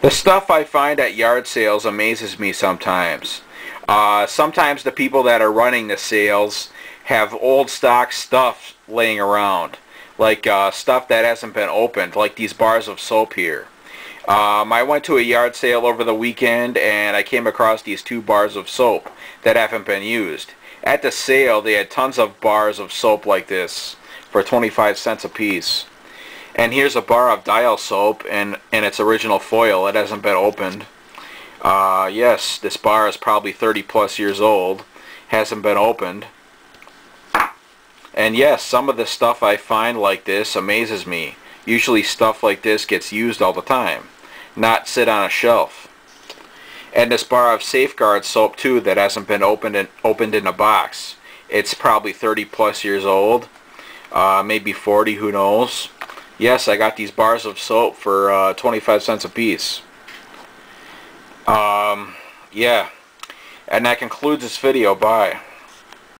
The stuff I find at yard sales amazes me sometimes. Uh, sometimes the people that are running the sales have old stock stuff laying around. Like uh, stuff that hasn't been opened, like these bars of soap here. Um, I went to a yard sale over the weekend and I came across these two bars of soap that haven't been used. At the sale they had tons of bars of soap like this for 25 cents a piece. And here's a bar of dial soap in, in its original foil. It hasn't been opened. Uh, yes, this bar is probably 30 plus years old. Hasn't been opened. And yes, some of the stuff I find like this amazes me. Usually stuff like this gets used all the time, not sit on a shelf. And this bar of Safeguard soap too that hasn't been opened in, opened in a box. It's probably 30 plus years old, uh, maybe 40, who knows. Yes, I got these bars of soap for uh, 25 cents a piece. Um, yeah. And that concludes this video. Bye.